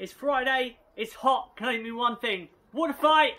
It's Friday, it's hot, can me one thing? What a fight!